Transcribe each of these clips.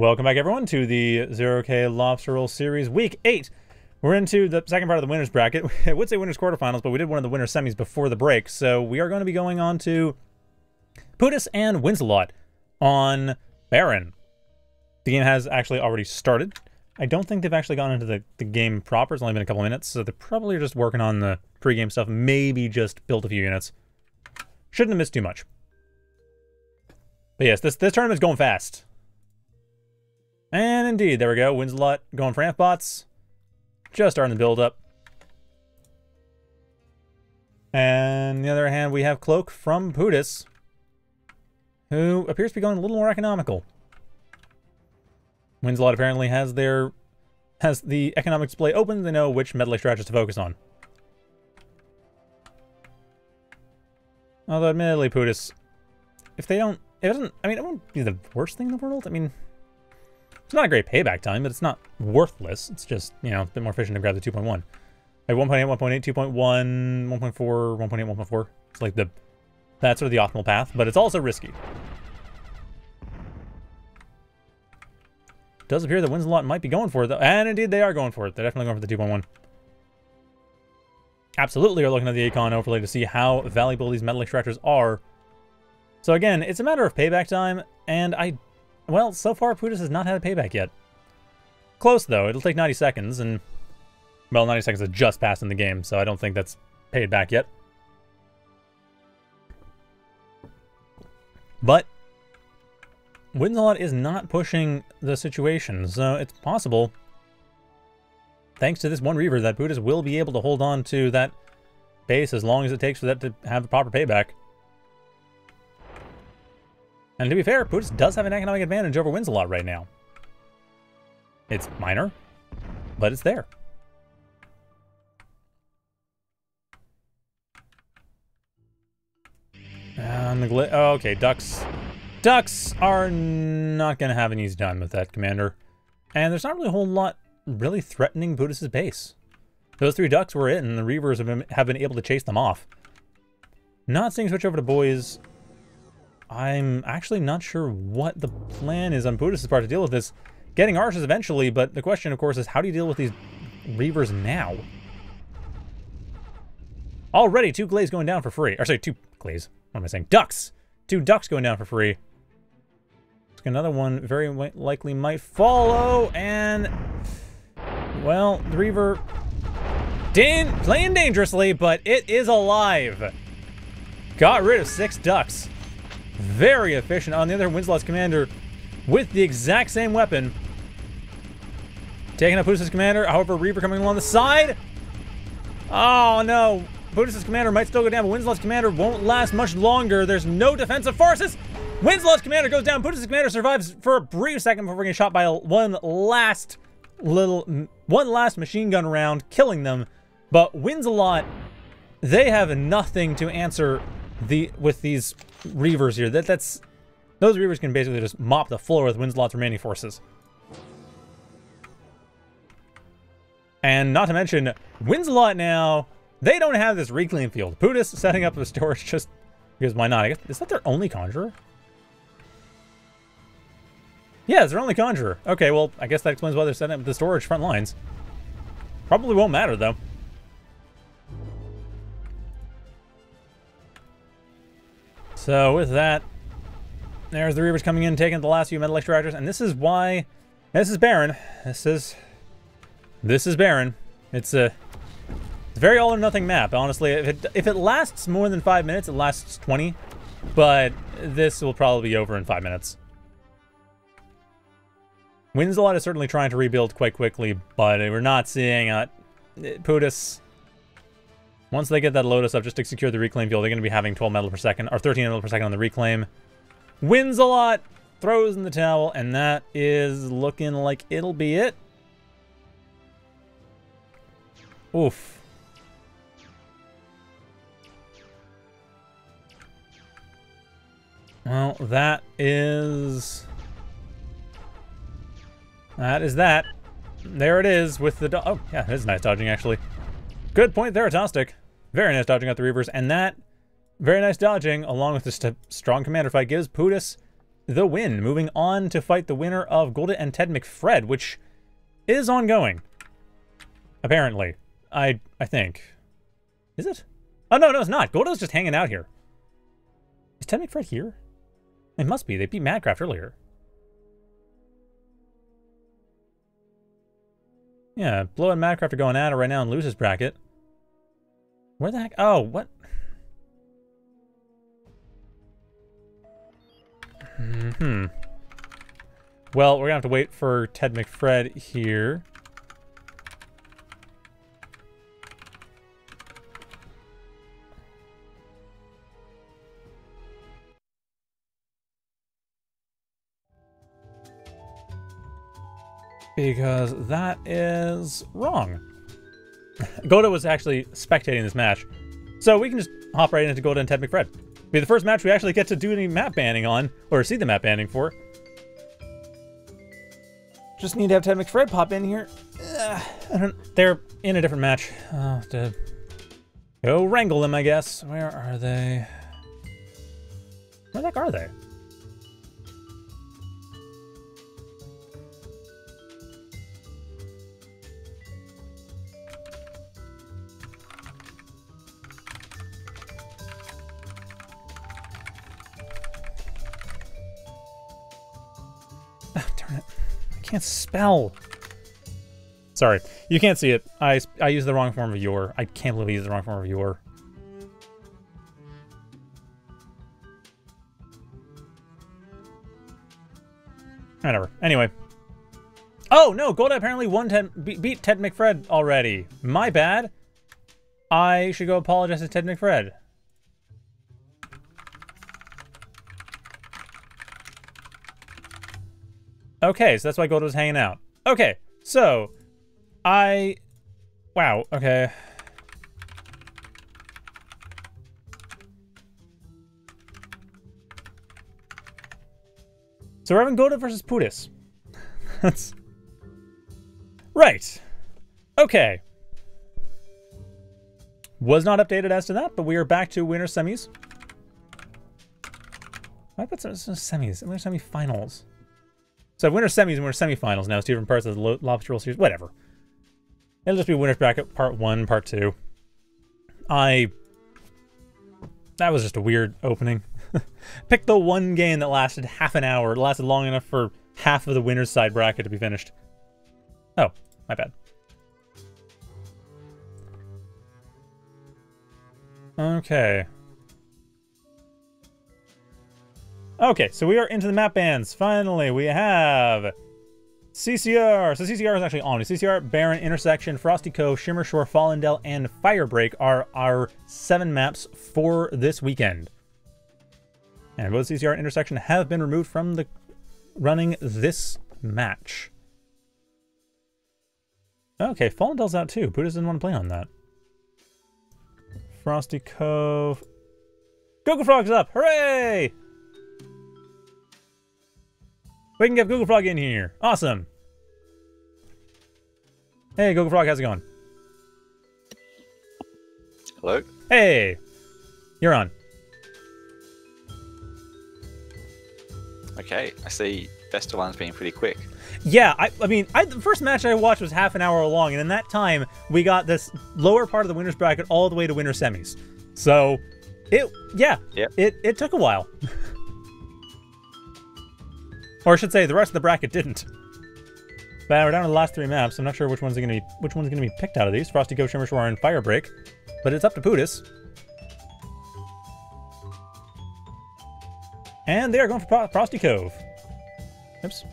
Welcome back, everyone, to the 0K Lobster Roll Series Week 8. We're into the second part of the winner's bracket. I would say winner's quarterfinals, but we did one of the winner's semis before the break, so we are going to be going on to Pootis and Winsalot on Barren. The game has actually already started. I don't think they've actually gone into the, the game proper. It's only been a couple minutes, so they're probably just working on the pregame stuff, maybe just built a few units. Shouldn't have missed too much. But yes, this, this tournament's going fast. And indeed, there we go. Winsalot. Going for Amphbots. Just starting the build up. And the other hand, we have Cloak from Pootis, who appears to be going a little more economical. Winslot apparently has their has the economic display open. They know which metal strategies to focus on. Although admittedly, Pootis, if they don't, it doesn't. I mean, it won't be the worst thing in the world. I mean, it's not a great payback time, but it's not worthless. It's just, you know, a bit more efficient to grab the 2.1. Like 1.8, 1.8, 2.1, 1.4, 1.8, 1.4. It's like the, that's sort of the optimal path, but it's also risky. Does appear that Winslot might be going for it, though. And indeed, they are going for it. They're definitely going for the 2.1. Absolutely are looking at the Econ overlay to see how valuable these metal extractors are. So again, it's a matter of payback time, and I well, so far, Pootis has not had a payback yet. Close, though. It'll take 90 seconds, and... Well, 90 seconds has just passed in the game, so I don't think that's paid back yet. But... Winsalot is not pushing the situation, so it's possible, thanks to this one Reaver, that Pootis will be able to hold on to that base as long as it takes for that to have the proper payback. And to be fair, Pootis does have an economic advantage over Winsalot right now. It's minor, but it's there. Uh, and the glit. Oh, okay, ducks. Ducks are not going to have an easy time with that, Commander. And there's not really a whole lot really threatening Pootis' base. Those three ducks were it, and the Reavers have been, have been able to chase them off. Not seeing switch over to boys I'm actually not sure what the plan is on Pootis' part to deal with this. Getting arches eventually, but the question, of course, is how do you deal with these Reavers now? Already, two Glaives going down for free. Or sorry, two Glaives. What am I saying? Ducks! Two Ducks going down for free. Another one very likely might follow, and... Well, the Reaver... Dan playing dangerously, but it is alive. Got rid of six Ducks. Very efficient. On the other, hand, Winslow's commander with the exact same weapon. Taking up Pootis' commander. However, Reaver coming along the side. Oh, no. Pootis' commander might still go down, but Winslow's commander won't last much longer. There's no defensive forces. Winslow's commander goes down. Pootis' commander survives for a brief second before getting shot by one last little, one last machine gun round, killing them. But Winslot, they have nothing to answer the with these Reavers here. That that's those Reavers can basically just mop the floor with Winslot's remaining forces. And not to mention, Winslot now, they don't have this reclaim field. Pootis setting up a storage just because why not? I guess, is that their only Conjurer? Yeah, it's their only Conjurer. Okay, well, I guess that explains why they're setting up the storage front lines. Probably won't matter, though. So with that, there's the Reavers coming in, taking the last few metal extractors, and this is why this is Barren. This is this is Barren. It's a very all or nothing map. Honestly, if it if it lasts more than five minutes, it lasts 20, but this will probably be over in five minutes. Winslot is certainly trying to rebuild quite quickly, but we're not seeing uh, Pootis once they get that Lotus up just to secure the reclaim field, they're going to be having 12 metal per second, or 13 metal per second on the reclaim. Winsalot, throws in the towel, and that is looking like it'll be it. Oof. Well, that is... That is that. There it is with the... Oh, yeah, it is nice dodging, actually. Good point there, Tostic. Very nice dodging out the Reavers, and that very nice dodging, along with a strong commander fight, gives Pootis the win, moving on to fight the winner of Golda and Ted McFred, which is ongoing. Apparently. I I think. Is it? Oh, no, no, it's not. Golda's just hanging out here. Is Ted McFred here? It must be. They beat Madcraft earlier. Yeah, Blow and Madcraft are going at it right now in losers bracket. Where the heck? Oh, what? Hmm. Well, we're gonna have to wait for Ted McFred here. Because that is wrong. Golda was actually spectating this match. So we can just hop right into Golda and Ted McFred. Be the first match we actually get to do any map banning on, or see the map banning for. Just need to have Ted McFred pop in here. Uh, I don't. They're in a different match. I'll have to go wrangle them, I guess. Where are they? Where the heck are they? Can't spell. Sorry, you can't see it. I, I used the wrong form of your. I can't believe I used the wrong form of your. Whatever. Anyway. Oh, no, Golda apparently won Ted, beat Ted McFred already. My bad. I should go apologize to Ted McFred. Okay, so that's why Gold was hanging out. Okay, so I wow, okay. So we're having Golda versus Pootis. That's right. Okay. Was not updated as to that, but we are back to winner semis. I put some, some semis, winner semifinals. So winner semis and winner semifinals now. It's two different parts of the Lobster Roll series. Whatever. It'll just be winner's bracket part one, part two. I... That was just a weird opening. Pick the one game that lasted half an hour. It lasted long enough for half of the winner's side bracket to be finished. Oh, my bad. Okay. Okay, so we are into the map bands. Finally, we have CCR. So CCR is actually on. CCR, Barren, Intersection, Frosty Cove, Shimmer Shore, Fallendale, and Firebreak are our seven maps for this weekend. And both CCR and Intersection have been removed from the running this match. Okay, Fallendale's out too. Buddha didn't want to play on that. Frosty Cove. Google Frog's up! Hooray! We can get Google Frog in here. Awesome. Hey, Google Frog, how's it going? Hello? Hey! You're on. Okay, I see best of one's being pretty quick. Yeah, I, I mean, I, the first match I watched was half an hour long, and in that time, we got this lower part of the winner's bracket all the way to winner semis. So, it, yeah, yep. it, it took a while. Or I should say, the rest of the bracket didn't. But we're down to the last three maps. I'm not sure which one's gonna be which one's gonna be picked out of these. Frosty Cove, Shimmer Shore, and Firebreak. But it's up to Pootis. And they are going for Frosty Cove. Oops.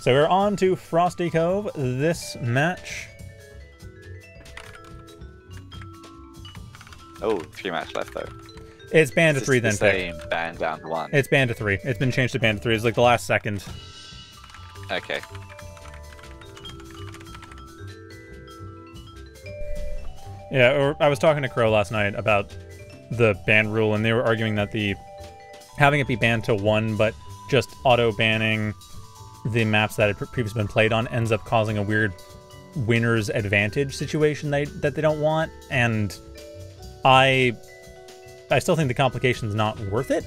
So we're on to Frosty Cove this match. Oh, three match left though. It's banned to three then. Same banned down to one. It's banned to three. It's been changed to banned to three. It's like the last second. Okay. Yeah, or I was talking to Crow last night about the ban rule, and they were arguing that the having it be banned to one, but just auto banning the maps that had previously been played on ends up causing a weird winner's advantage situation they, that they don't want. And I I still think the complication's not worth it,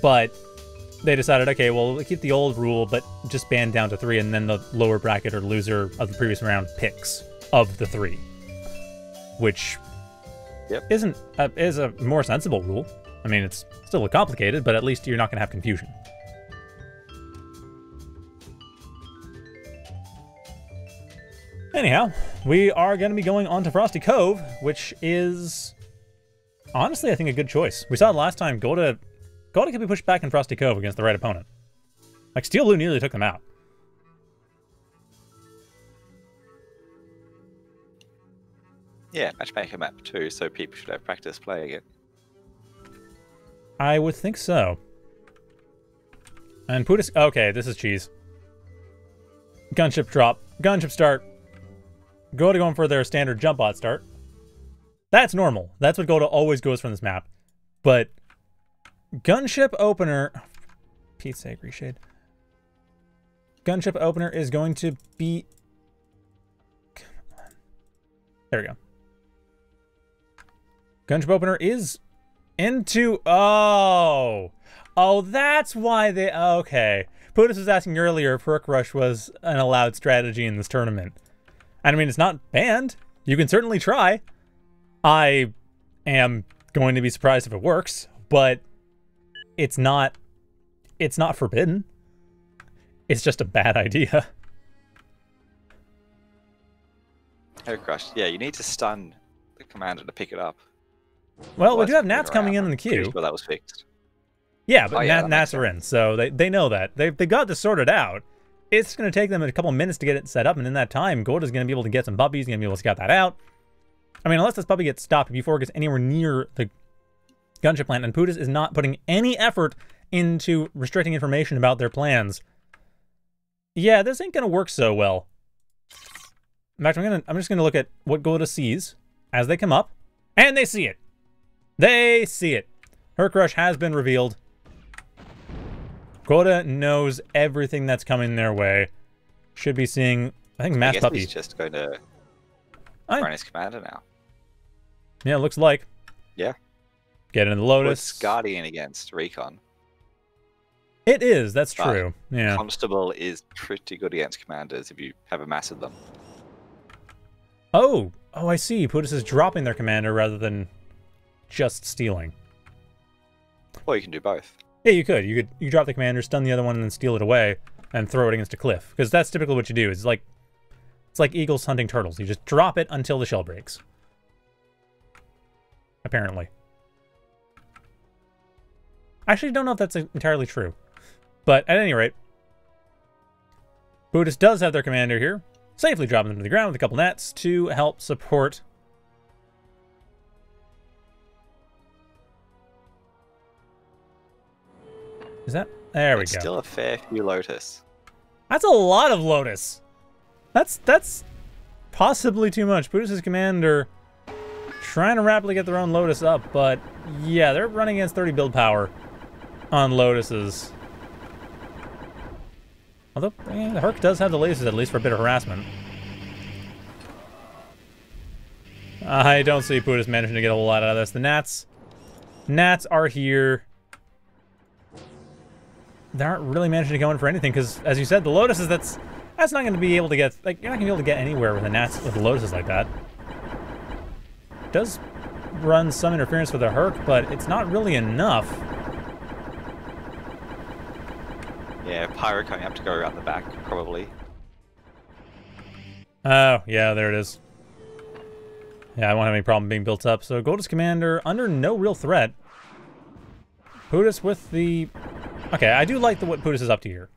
but they decided, okay, well, we'll keep the old rule, but just ban down to three, and then the lower bracket or loser of the previous round picks of the three, which Yep. isn't uh, is a more sensible rule. I mean, it's still complicated, but at least you're not going to have confusion. Anyhow, we are going to be going on to Frosty Cove, which is honestly, I think, a good choice. We saw it last time. Golda, Golda could be pushed back in Frosty Cove against the right opponent. Like, Steel Blue nearly took them out. Yeah, matchmaker map too, so people should have practice playing it. I would think so. And Pootis. Okay, this is cheese. Gunship drop. Gunship start. Go to going for their standard jump bot start. That's normal. That's what Godde always goes from this map. But gunship opener. Pete's sake. Gunship opener is going to be. There we go. Gunship opener is into oh oh that's why they okay Pootis was asking earlier if Herc Rush was an allowed strategy in this tournament. And I mean it's not banned. You can certainly try. I am going to be surprised if it works, but it's not it's not forbidden. It's just a bad idea. Oh, crush. Yeah, you need to stun the commander to pick it up. Well, we do have Gnats coming in in the queue. sure that was fixed. Yeah, but Oh, yeah, Gnat, Gnats are in, so they, they know that. They, they got this sorted out. It's going to take them a couple minutes to get it set up, and in that time, Gorda's going to be able to get some puppies, going to be able to scout that out. I mean, unless this puppy gets stopped before it gets anywhere near the gunship plant, and Pootis is not putting any effort into restricting information about their plans. Yeah, this ain't going to work so well. In fact, I'm gonna I'm just gonna look at what Golda sees as they come up, and they see it. They see it. Herc rush has been revealed. Golda knows everything that's coming their way. Should be seeing, I think, Mass Puppy. he's just going to I- his commander now. Yeah, it looks like. Yeah. Get in the What's Lotus. Guardian against Recon? It is, that's But- true. Yeah. Constable is pretty good against commanders if you have a mass of them. Oh, oh, I see. Pootis is dropping their commander rather than just stealing. Or you can do both. Yeah, you could. You could you drop the commander, stun the other one, and then steal it away and throw it against a cliff. Because that's typically what you do. Is like it's like eagles hunting turtles. You just drop it until the shell breaks. Apparently. I actually don't know if that's entirely true. But at any rate, Pootis does have their commander here, safely dropping them to the ground with a couple nets to help support Is that there we It's go. Still a fair few Lotus. That's a lot of Lotus. That's that's possibly too much. Pootis commander trying to rapidly get their own Lotus up, but yeah, they're running against 30 build power on Lotuses. Although the Herc does have the lasers at least for a bit of harassment. I don't see Pootis managing to get a whole lot out of this. The Gnats, Gnats are here they aren't really managing to go in for anything because, as you said, the lotuses that's that's not going to be able to get like you're not going to be able to get anywhere with the gnats with the lotuses like that. Does run some interference with the herc, but it's not really enough. Yeah, Pyro coming up to go around the back, probably. Oh yeah, there it is. Yeah, I won't have any problem being built up. So Goldus Commander under no real threat. Pootis with the Okay, I do like the what Pootis is up to here.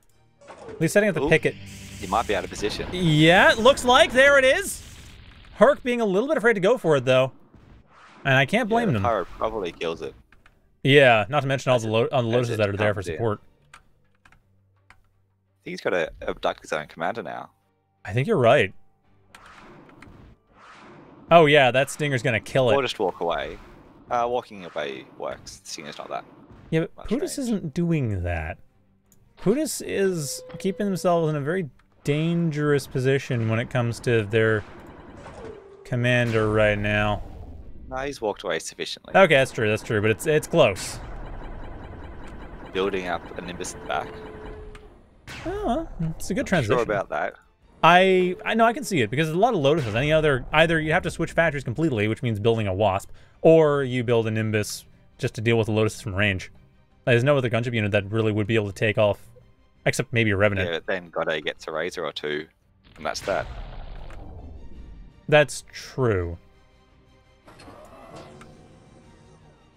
At least setting up the Ooh. picket He might be out of position. Yeah, looks like there it is. Herc being a little bit afraid to go for it though, and I can't blame yeah, them. Pyro probably kills it. Yeah, not to mention all the lo- on the lotuses that are there for support. I think he's got to abduct his own commander now. I think you're right. Oh yeah, that stinger's gonna kill it. Or just walk away. Uh, walking away works. Seeing it's not that. Yeah, but much isn't doing that. Pootis is keeping themselves in a very dangerous position when it comes to their commander right now. No, he's walked away sufficiently. Okay, that's true. That's true, but it's it's close. building up a Nimbus back. Oh, it's a good Not transition. Sure about that. I I know I can see it because there's a lot of Lotuses. Any other either you have to switch factories completely, which means building a Wasp, or you build a Nimbus just to deal with the Lotuses from range. There's no other gunship unit that really would be able to take off, except maybe a Revenant. Yeah, but then Goddard gets a razor or two, and that's that. That's true.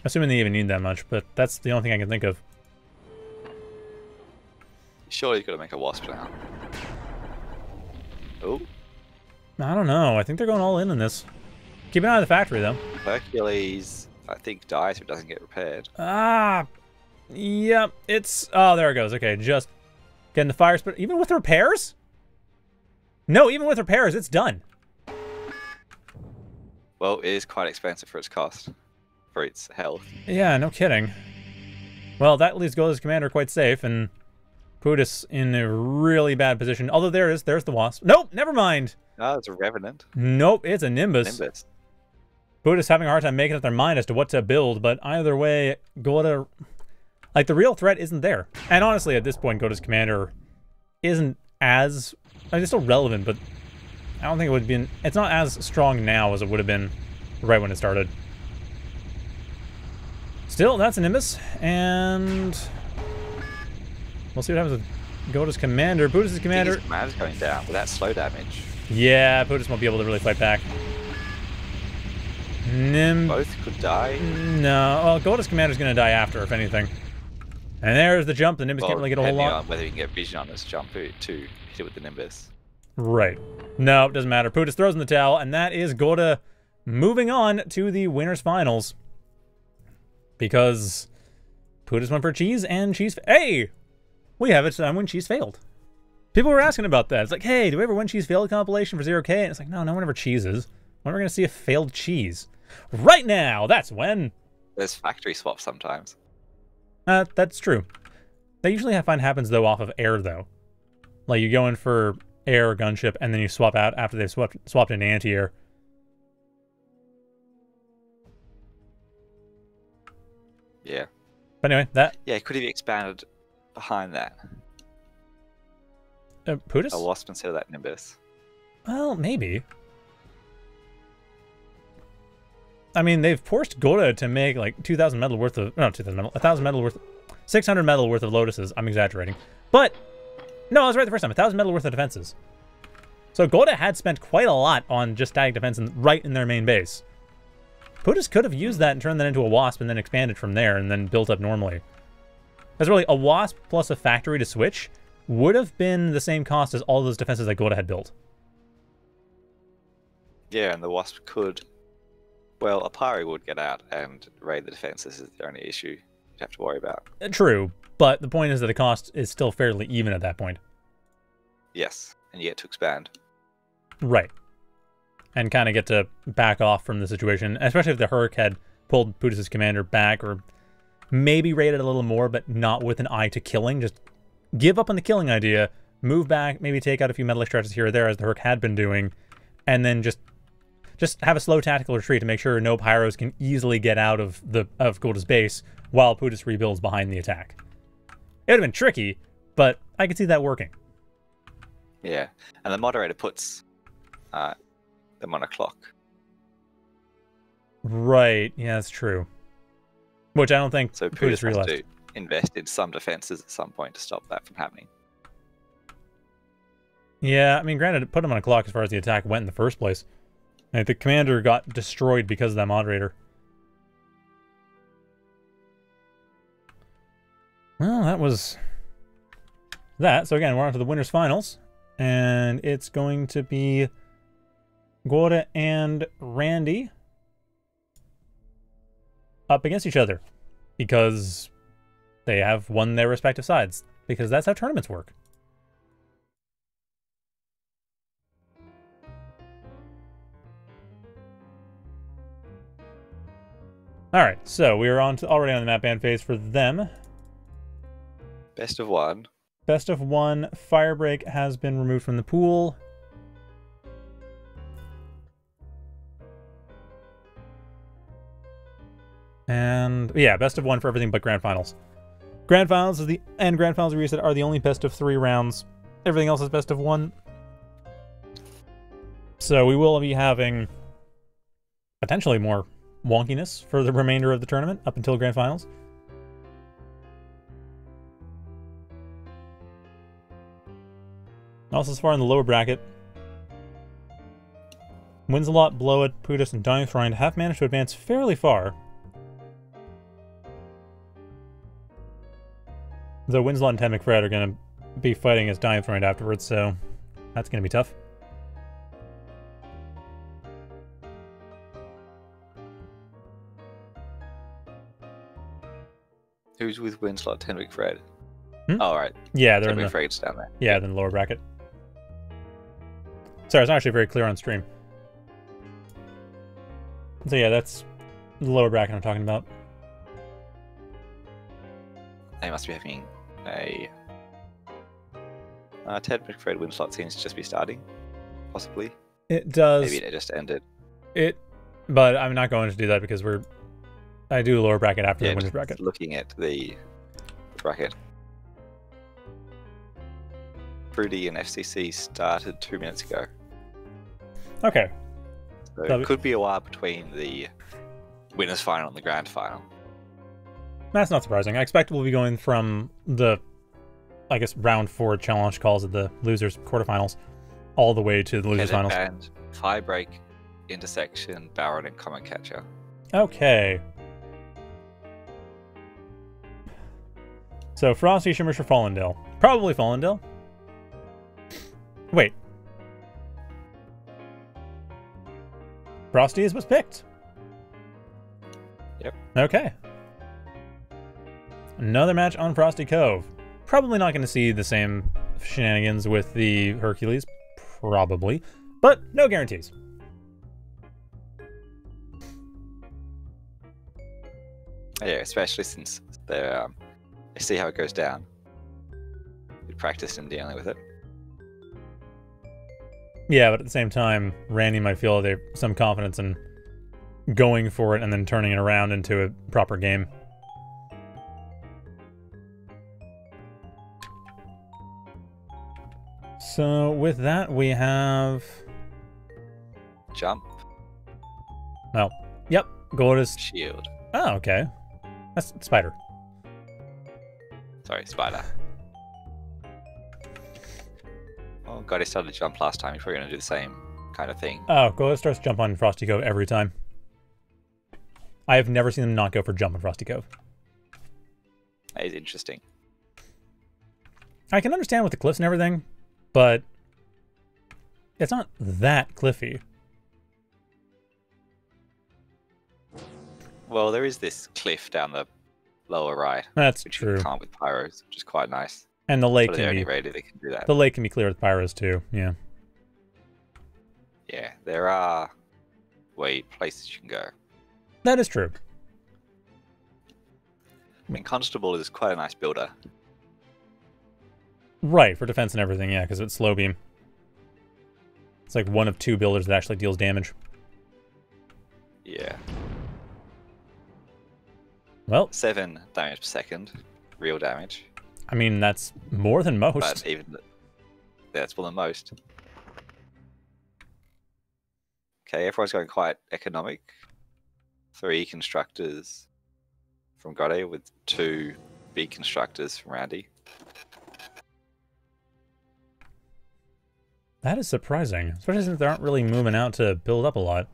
Assuming they even need that much, but that's the only thing I can think of. Surely he's got to make a wasp now. Oh, I don't know. I think they're going all in on this. Keep an eye on the factory though. Hercules, I think dies if it doesn't get repaired. Ah, yep. It's oh, there it goes. Okay, just getting the fire spit. Even with repairs? No, even with repairs, it's done. Well, it is quite expensive for its cost, for its health. Yeah, no kidding. Well, that leaves Godde's commander quite safe, and Pootis in a really bad position. Although there is, there's the wasp. Nope, never mind. No, it's a revenant. Nope, it's a Nimbus. Nimbus. Having a hard time making up their mind as to what to build, but either way, Godde, like the real threat isn't there. And honestly, at this point, Godde's commander isn't as, I mean, it's still relevant, but I don't think it would have been... It's not as strong now as it would have been right when it started. Still, that's a Nimbus, and we'll see what happens with Godde's commander. Pootis commander, commander's going down with that slow damage. yeah, Pootis won't be able to really fight back. Nim. Both could die. No, well, Golda's commander's gonna die after, if anything. And there's the jump. The Nimbus Well, can't really get a whole lot. on whether you can get vision on this jump to hit it with the Nimbus. Right. No, it doesn't matter. Pootis throws in the towel, and that is Gorda moving on to the winners finals. Because Pootis went for cheese, and cheese. Hey, we have it time when cheese failed. People were asking about that. It's like, hey, do we ever win cheese failed compilation for zero K? And it's like, no, no one ever cheeses. When are we gonna see a failed cheese? Right now. That's when. There's factory swaps sometimes. Uh, that's true. That usually I find happens though off of air though. Like you go in for air or gunship and then you swap out after they've swapped swapped into anti-air. Yeah. But anyway, that Yeah, could have expanded behind that. uh? A wasp instead of that Nimbus. Well, maybe. I mean, they've forced Godde to make like 2,000 metal worth of no, 2,000 metal, 1,000 metal worth, 600 metal worth of lotuses. I'm exaggerating, but no, I was right the first time. 1,000 metal worth of defenses. So Godde had spent quite a lot on just static defense in, right in their main base. Pootis could have used that and turned that into a wasp and then expanded from there and then built up normally. That's really a wasp plus a factory to switch would have been the same cost as all those defenses that Godde had built. Yeah, and the wasp could. Well, a Apari would get out and raid the defenses is the only issue you'd have to worry about. Uh, True, but the point is that the cost is still fairly even at that point. Yes, and yet to expand. Right. And kind of get to back off from the situation, especially if the Herc had pulled Pootis' commander back or maybe raided a little more, but not with an eye to killing. Just give up on the killing idea, move back, maybe take out a few metal extractors here or there as the Herc had been doing, and then just just have a slow tactical retreat to make sure no pyros can easily get out of the of Golda's base while Pootis rebuilds behind the attack. It would have been tricky, but I could see that working. Yeah, and the moderator puts uh, them on a clock. Right. Yeah, that's true. Which I don't think So Pootis has realized. to invest in some defenses at some point to stop that from happening. Yeah, I mean, granted, it put him on a clock as far as the attack went in the first place. Like, the commander got destroyed because of that moderator. Well, that was that. So again, we're on to the winners finals, and it's going to be Gora and Randy up against each other because they have won their respective sides. Because that's how tournaments work. All right, so we are on to, already on the map band phase for them. Best of one. Best of one, Firebreak has been removed from the pool. And yeah, best of one for everything but grand finals. Grand Finals is the and Grand Finals reset are the only best of three rounds. Everything else is best of one. So we will be having potentially more wonkiness for the remainder of the tournament up until Grand Finals. Also, as far in the lower bracket, Winsalot, Blowit, Pootis, and Dying Thrind have managed to advance fairly far. Though Winsalot and Ted are going to be fighting as Dying Thrind afterwards, so that's going to be tough. Who's with Winslot, Ted McFred? Hmm? Oh, right. Yeah, they're in the McFred's down there. yeah, they're the lower bracket. Sorry, it's not actually very clear on stream. So yeah, that's the lower bracket I'm talking about. They must be having a. Uh, Ted McFred Winslot seems to just be starting, possibly. It does Maybe it just ended. it, but I'm not going to do that because we're. I do lower bracket after Yeah, the winners just bracket. looking at the bracket. Fruity and FCC started two minutes ago. Okay, So it could be a while between the winners final and the grand final. that's not surprising. I expect we'll be going from the, I guess round four challenge calls of the losers quarterfinals, all the way to the losers Headed finals. band, fire break, intersection, Barren, and Comet Catcher. Okay. So Frosty Shimmers for Fallendale. Probably Fallendale. Wait. Frosty is what's picked. Yep. Okay. Another match on Frosty Cove. Probably not going to see the same shenanigans with the Hercules. Probably. But no guarantees. Yeah, especially since they um, see how it goes down. We practiced in dealing with it. Yeah, but at the same time, Randy might feel they some confidence in going for it and then turning it around into a proper game. So with that, we have Jump, well, yep, Gordas. shield. Oh, okay, that's Spider. Sorry, spider. Oh god, he started to jump last time. He's probably gonna do the same kind of thing. Oh, Gordas starts to jump on Frosty Cove every time. I have never seen them not go for jump on Frosty Cove. That is interesting. I can understand with the cliffs and everything, but it's not that cliffy. Well, there is this cliff down the lower right, That's which true. you can't with pyros, which is quite nice. And the lake can be rated that can do that. the lake can be clear with pyros too. Yeah. Yeah, there are way places you can go. That is true. I mean, Constable is quite a nice builder. Right, for defense and everything, yeah, because it's slow beam. It's like one of two builders that actually deals damage. Yeah, Well, seven damage per second, real damage. I mean that's more than most. But even th- that's more than most. Okay, everyone's going quite economic. Three constructors from Godde with two big constructors from Randy. That is surprising, especially since they aren't really moving out to build up a lot.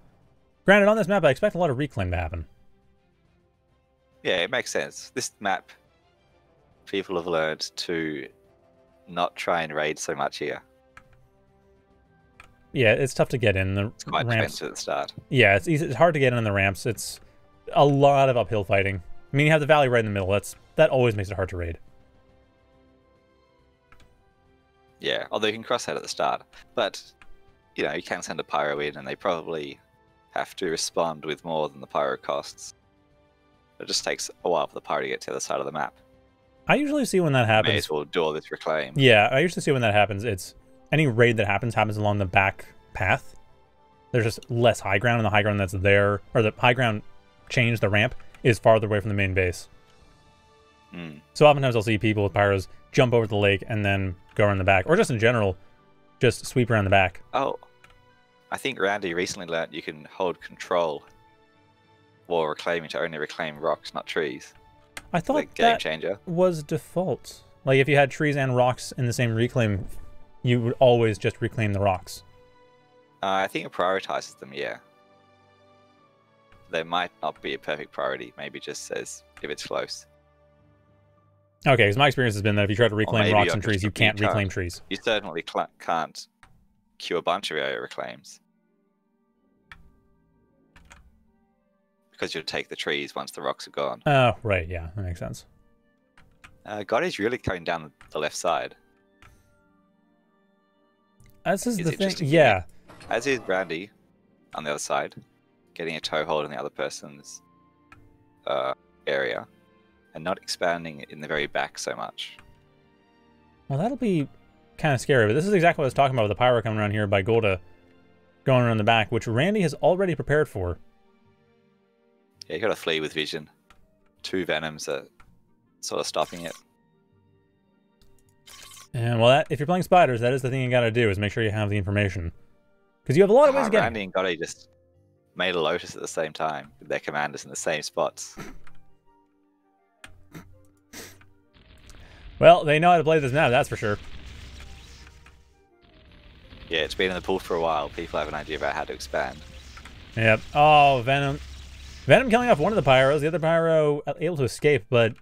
Granted, on this map, I expect a lot of reclaim to happen. Yeah, it makes sense. This map, people have learned to not try and raid so much here. Yeah, it's tough to get in the It's quite ramps. at the start. Yeah, it's easy, it's hard to get in the ramps. It's a lot of uphill fighting. I mean, you have the valley right in the middle. That's that always makes it hard to raid. Yeah, although you can cross that at the start. But, you know, you can send a pyro in and they probably have to respond with more than the pyro costs. It just takes a while for the pyro to get to the other side of the map. I usually see when that May happens. as well do all this reclaim. Yeah, I usually see when that happens. It's any raid that happens happens along the back path. There's just less high ground, and the high ground that's there, or the high ground change, the ramp, is farther away from the main base. Mm. So oftentimes I'll see people with pyros jump over the lake and then go around the back, or just in general, just sweep around the back. Oh, I think Randy recently learned you can hold control while reclaiming to only reclaim rocks, not trees. I thought Like game that changer. was default. Like if you had trees and rocks in the same reclaim, you would always just reclaim the rocks. Uh, I think it prioritizes them. Yeah. They might not be a perfect priority. Maybe just says if it's close. Okay, because my experience has been that if you try to reclaim rocks and trees, you can't reclaim trees. You certainly can't queue a bunch of area reclaims because you'll take the trees once the rocks are gone. Oh, right, yeah, that makes sense. Uh, God is really coming down the left side, This is Is the thing. Yeah, as is Brandy on the other side, getting a toehold in the other person's uh, area and not expanding in the very back so much. well, that'll be kind of scary. But this is exactly what I was talking about with the pyro coming around here by Golda going around the back, which Randy has already prepared for. Yeah, you got to flee with vision. Two venoms are sort of stopping it. And well, that if you're playing spiders, that is the thing you got to do is make sure you have the information, because you have a lot of ways Ah, to get. Randy and Godde just made a lotus at the same time with their commanders in the same spots. Well, they know how to play this now. That's for sure. Yeah, it's been in the pool for a while. People have an idea about how to expand. Yep. Oh, Venom. Venom killing off one of the pyros. The other pyro uh, able to escape, but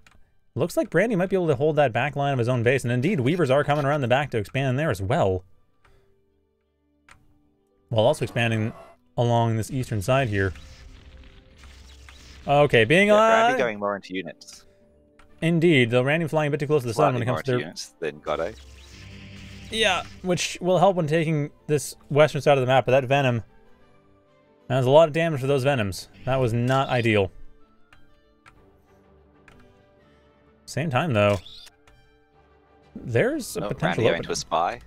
looks like Brandy might be able to hold that back line of his own base. And indeed, Weavers are coming around the back to expand there as well. While also expanding along this eastern side here. Okay, being Yeah, uh, Randy going more into units. indeed, though Randy flying a bit too close to the sun when it comes to their units than Gotti. Yeah, which will help when taking this western side of the map, but that Venom... That was a lot of damage for those Venoms. That was not ideal. Same time, though. There's a No, potential Randy going opening. to a spy.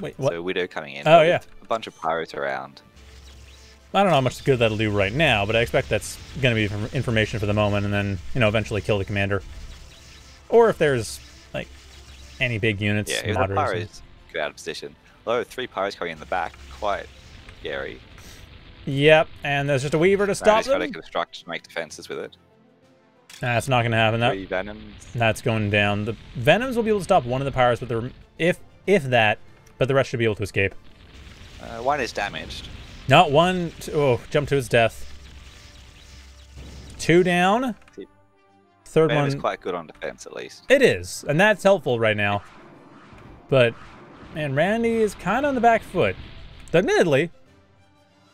Wait, what? So Widow coming in. Oh, yeah. A bunch of pirates around. I don't know how much good that'll do right now, but I expect that's going to be information for the moment, and then, you know, eventually kill the commander. Or if there's, like, any big units, Yeah, if the pirates go out of position. Although three pirates coming in the back, quite scary. Yep, and there's just a Weaver to stop Randy's got to construct to make defenses with it. That's not going to happen. That, Three venoms. That's going down. The Venoms will be able to stop one of the pirates, but the if if that, but the rest should be able to escape. Uh, one is damaged. Not one. Oh, jump to his death. Two down. Third Venom one. is quite good on defense, at least. It is, and that's helpful right now. But man, Randy is kind of on the back foot. Admittedly,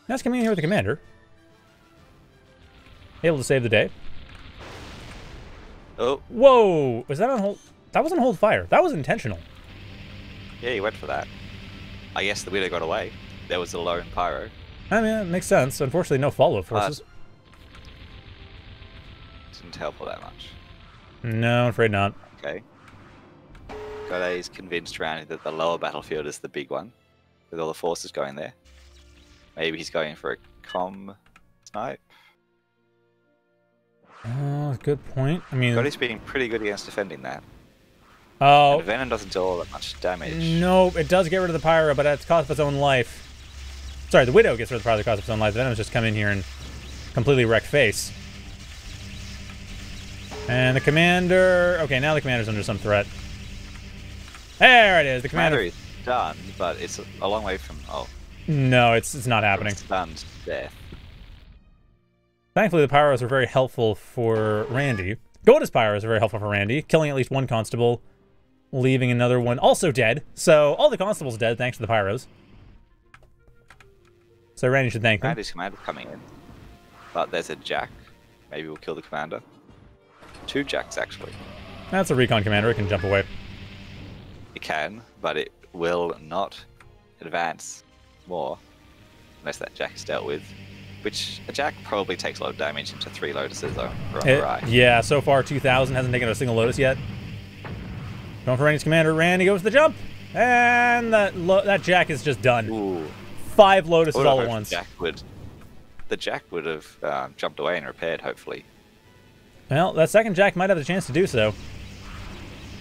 that's coming in here with the commander. Able to save the day. Oh, Whoa! Was that on hold? That wasn't hold fire. That was intentional. yeah, he went for that. I guess the widow got away. There was a lone pyro. I mean, it makes sense. Unfortunately, no follow-up forces. Didn't help all that much. No, I'm afraid not. Okay. Godde's convinced Randy that the lower battlefield is the big one, with all the forces going there. Maybe he's going for a com snipe. Oh, good point. I mean, Godde's being pretty good against defending that. oh And Venom doesn't do all that much damage. no, it does get rid of the pyro, but at the cost of its own life. Sorry, the widow gets rid of the pyro at the cost of its own life. The venom's just come in here and completely wreck face. And the commander. Okay, now the commander's under some threat. There it is. The Commander commander. is done, but it's a, long way from oh, No, it's it's not happening. stunned death. Thankfully, the pyros are very helpful for Randy. Godde's pyros are very helpful for Randy, killing at least one constable, leaving another one also dead. So all the constables are dead thanks to the pyros. So Randy should thank them. Randy's commander's coming in, but there's a jack. Maybe we'll kill the commander. Two jacks actually. That's a recon commander. It can jump away. It can, but it will not advance more unless that jack is dealt with. Which a jack probably takes a lot of damage into three lotuses though. It- right. yeah, so far 2,000 hasn't taken a single Lotus yet. Going for Randy's commander. Randy goes to the jump, and that lo- that Jack is just done. Ooh. Five Lotuses all at once. Jack would the Jack would have um, jumped away and repaired, hopefully. Well, that second Jack might have the chance to do so.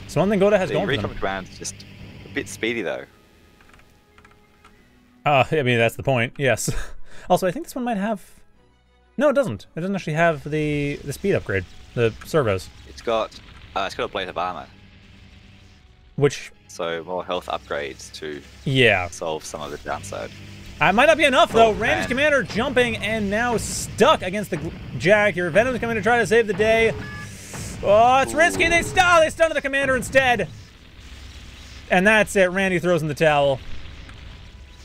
So one thing Godde has The going for recon command is just a bit speedy, though. Uh, I mean, that's the point, yes. also, I think this one might have... No, it doesn't. It doesn't actually have the, the speed upgrade, the servos, It's got uh, it's got ablative armor, which, so more health upgrades to yeah. solve some of the downside. Uh, might not be enough, though. Oh, Randy's commander jumping and now stuck against the Jack here. Venom's coming to try to save the day. Oh, it's risky. They stun. They stun the commander instead. And that's it. Randy throws in the towel.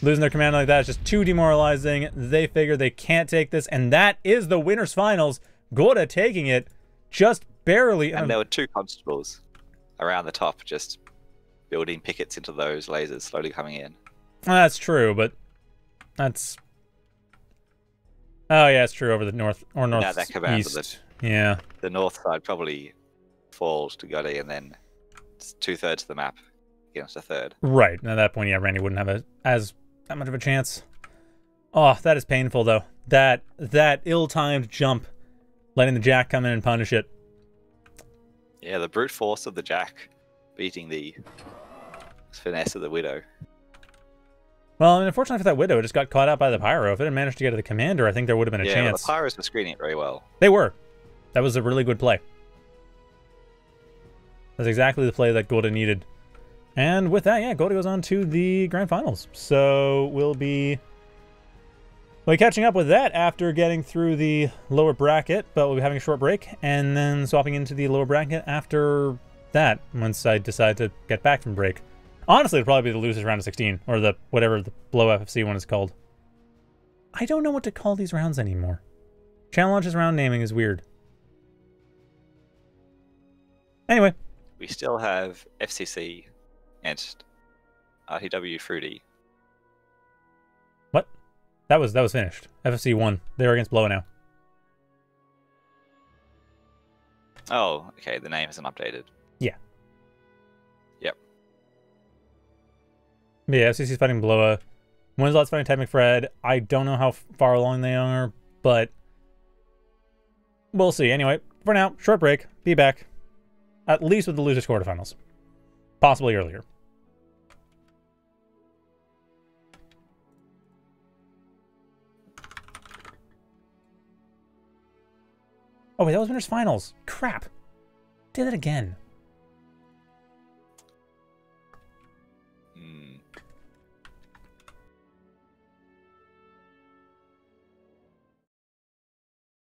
Losing their commander like that is just too demoralizing. They figure they can't take this, and that is the winners finals. Godde taking it just barely. And um, there were two constables around the top, just building pickets into those lasers slowly coming in. That's true, but that's. Oh yeah, it's true over the north or north Yeah, that command of east. Yeah. The north side probably falls to Godde, and then two thirds of the map against a third. Right. And at that point, yeah, Randy wouldn't have a, as that much of a chance. Oh, that is painful though. That that ill-timed jump, letting the Jack come in and punish it. Yeah, the brute force of the Jack beating the finesse of the Widow. Well, I mean, unfortunately for that widow, it just got caught out by the pyro. If it had managed to get to the commander, I think there would have been a yeah, well, chance. the Pyros were screening it very well. They were. That was a really good play. That's exactly the play that Godde needed. And with that, yeah, Godde goes on to the grand finals. So we'll be we'll be catching up with that after getting through the lower bracket, but we'll be having a short break and then swapping into the lower bracket after that once I decide to get back from break. Honestly, it'll probably be the losers round of 16 or the whatever the blow FFC one is called. I don't know what to call these rounds anymore. Challonge's round naming is weird. Anyway, We still have FCC and uh, RTW Fruity. what? That was that was finished. FFC won. They're against Blow now. Oh, okay, the name isn't updated. Yeah. Yep. yeah, FCC's fighting Bloa. Winsalot's fighting Ted McFred. I don't know how far along they are, but we'll see. Anyway, for now, short break. Be back. At least with the losers quarterfinals. Possibly earlier. Oh wait, that was winners finals. Crap. Did it again.